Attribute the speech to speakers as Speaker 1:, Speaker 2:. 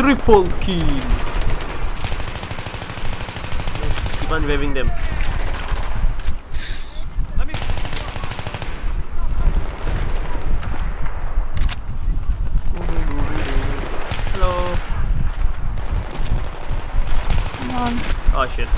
Speaker 1: Triple kill. Keep on waving them. Hello.
Speaker 2: Come on.
Speaker 1: Oh shit.